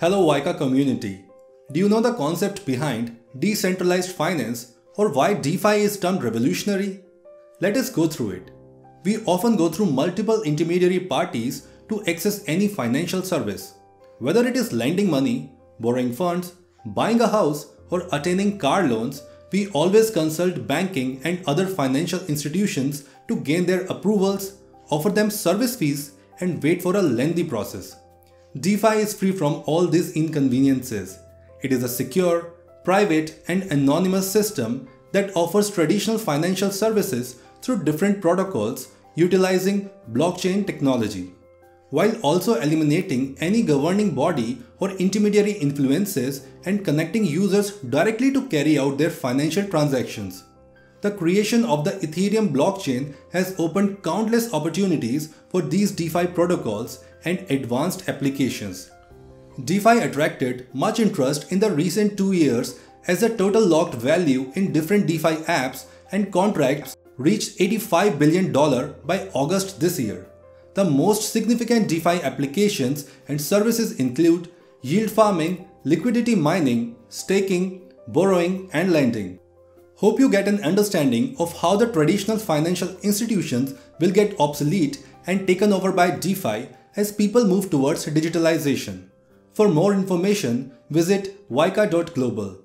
Hello ViCA community. Do you know the concept behind decentralized finance or why DeFi is termed revolutionary? Let us go through it. We often go through multiple intermediary parties to access any financial service. Whether it is lending money, borrowing funds, buying a house, or attaining car loans, we always consult banking and other financial institutions to gain their approvals, offer them service fees, and wait for a lengthy process. DeFi is free from all these inconveniences. It is a secure, private, and anonymous system that offers traditional financial services through different protocols utilizing blockchain technology, while also eliminating any governing body or intermediary influences and connecting users directly to carry out their financial transactions. The creation of the Ethereum blockchain has opened countless opportunities for these DeFi protocols and advanced applications. DeFi attracted much interest in the recent two years as the total locked value in different DeFi apps and contracts reached $85 billion by August this year. The most significant DeFi applications and services include yield farming, liquidity mining, staking, borrowing, and lending. Hope you get an understanding of how the traditional financial institutions will get obsolete and taken over by DeFi as people move towards digitalization. For more information, visit vica.global.